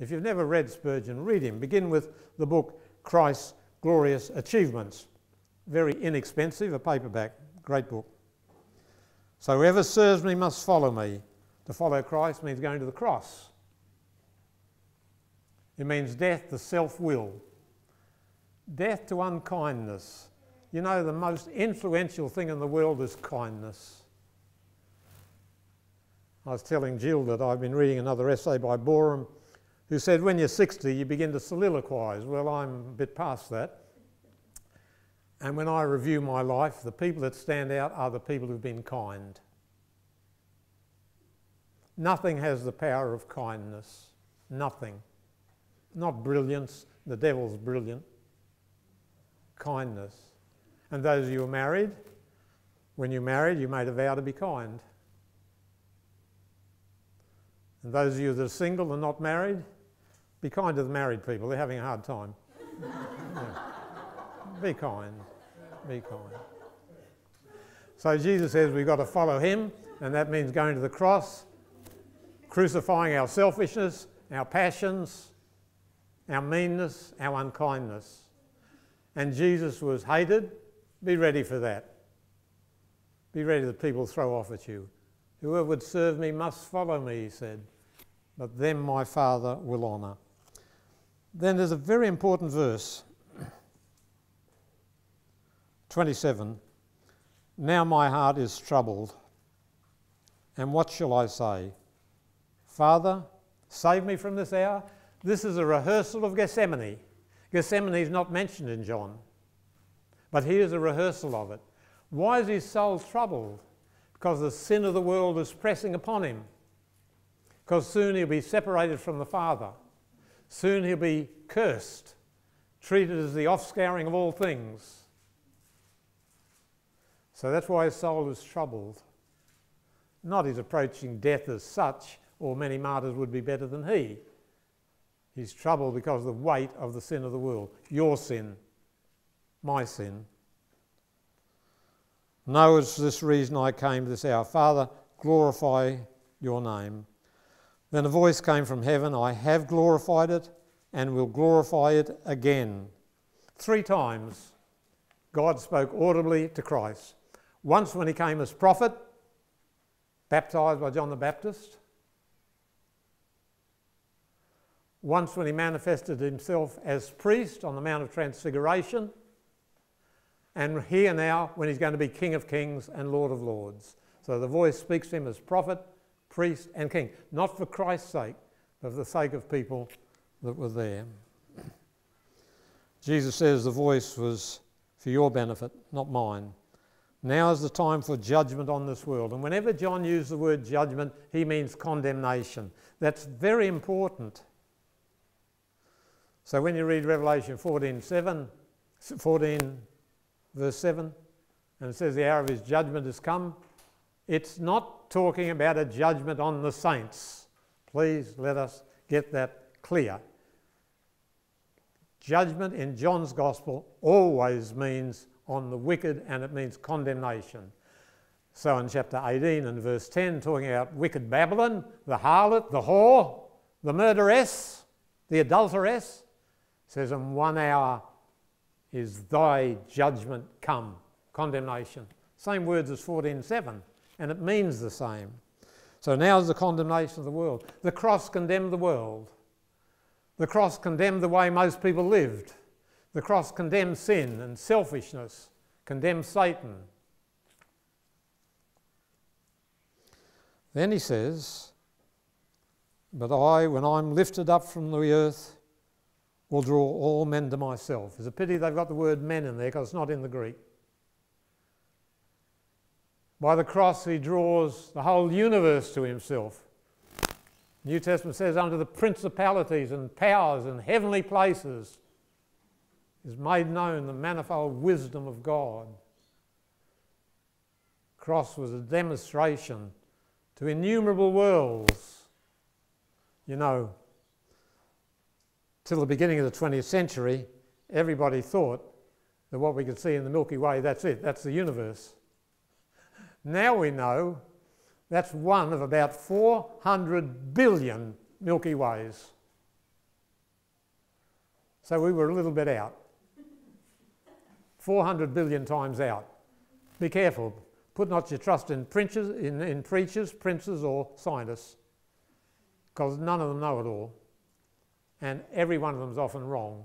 If you've never read Spurgeon, read him. Begin with the book Christ's Glorious Achievements. Very inexpensive, a paperback, great book. So whoever serves me must follow me. To follow Christ means going to the cross. It means death to self will, death to unkindness. You know, the most influential thing in the world is kindness. I was telling Jill that I've been reading another essay by Boreham who said when you're 60 you begin to soliloquise. Well, I'm a bit past that. And when I review my life, the people that stand out are the people who've been kind. Nothing has the power of kindness. Nothing. Not brilliance, the devil's brilliant. Kindness. And those of you who are married, when you married, you made a vow to be kind. And those of you that are single and not married, be kind to the married people. They're having a hard time. yeah. Be kind. Be kind. So Jesus says we've got to follow him, and that means going to the cross, crucifying our selfishness, our passions, our meanness, our unkindness. And Jesus was hated. Be ready for that. Be ready that people throw off at you. Whoever would serve me must follow me, he said. But them my Father will honour. Then there's a very important verse 27. Now my heart is troubled, and what shall I say? Father, save me from this hour. This is a rehearsal of Gethsemane. Gethsemane is not mentioned in John, but here's a rehearsal of it. Why is his soul troubled? Because the sin of the world is pressing upon him. Because soon he'll be separated from the Father. Soon he'll be cursed, treated as the offscouring of all things. So that's why his soul is troubled. Not his approaching death as such, or many martyrs would be better than he. He's troubled because of the weight of the sin of the world. Your sin, my sin. No, it's this reason I came this hour. Father, glorify your name. Then a voice came from heaven I have glorified it and will glorify it again. Three times God spoke audibly to Christ. Once when he came as prophet, baptized by John the Baptist. Once when he manifested himself as priest on the Mount of Transfiguration. And here now when he's going to be King of Kings and Lord of Lords. So the voice speaks to him as prophet, priest, and king, not for Christ's sake, but for the sake of people that were there. Jesus says the voice was for your benefit, not mine. Now is the time for judgment on this world. And whenever John used the word judgment, he means condemnation. That's very important. So when you read Revelation 14, 7, 14 verse 7, and it says the hour of his judgment has come, it's not talking about a judgment on the saints. Please let us get that clear. Judgment in John's Gospel always means on the wicked and it means condemnation. So in chapter 18 and verse 10, talking about wicked Babylon, the harlot, the whore, the murderess, the adulteress, says, In one hour is thy judgment come, condemnation. Same words as 14.7 and it means the same. So now is the condemnation of the world. The cross condemned the world. The cross condemned the way most people lived. The cross condemned sin and selfishness, condemned Satan. Then he says, But I, when I'm lifted up from the earth, will draw all men to myself. It's a pity they've got the word men in there because it's not in the Greek. By the cross, he draws the whole universe to himself. New Testament says, under the principalities and powers and heavenly places is made known the manifold wisdom of God. The Cross was a demonstration to innumerable worlds. You know, till the beginning of the 20th century, everybody thought that what we could see in the Milky Way, that's it, that's the universe. Now we know that's one of about 400 billion Milky Ways. So we were a little bit out. 400 billion times out. Be careful. Put not your trust in, preachers, in, in preachers, princes, or scientists, because none of them know it all. And every one of them is often wrong.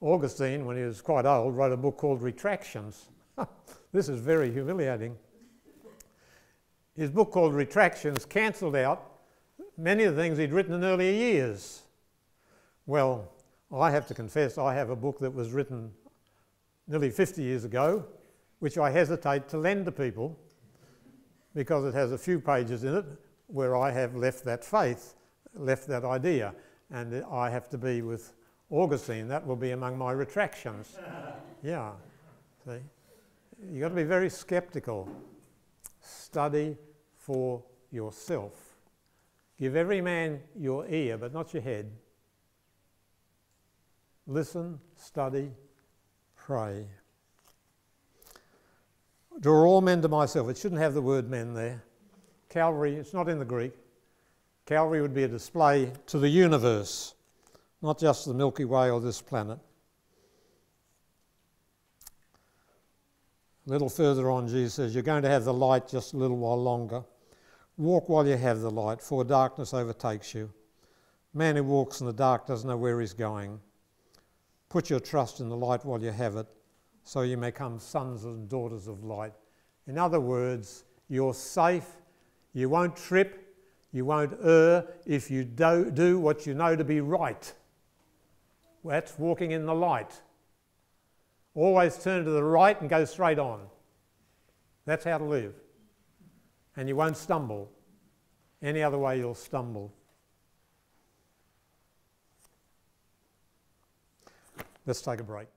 Augustine, when he was quite old, wrote a book called Retractions. this is very humiliating. His book called Retractions cancelled out many of the things he'd written in earlier years. Well, I have to confess, I have a book that was written nearly 50 years ago, which I hesitate to lend to people because it has a few pages in it where I have left that faith, left that idea, and I have to be with Augustine. That will be among my retractions. yeah, see? You've got to be very skeptical. Study for yourself. Give every man your ear, but not your head. Listen, study, pray. Draw all men to myself. It shouldn't have the word men there. Calvary, it's not in the Greek. Calvary would be a display to the universe, not just the Milky Way or this planet. A little further on, Jesus says, You're going to have the light just a little while longer. Walk while you have the light, for darkness overtakes you. Man who walks in the dark doesn't know where he's going. Put your trust in the light while you have it, so you may become sons and daughters of light. In other words, you're safe, you won't trip, you won't err if you do, do what you know to be right. That's walking in the light. Always turn to the right and go straight on. That's how to live. And you won't stumble. Any other way, you'll stumble. Let's take a break.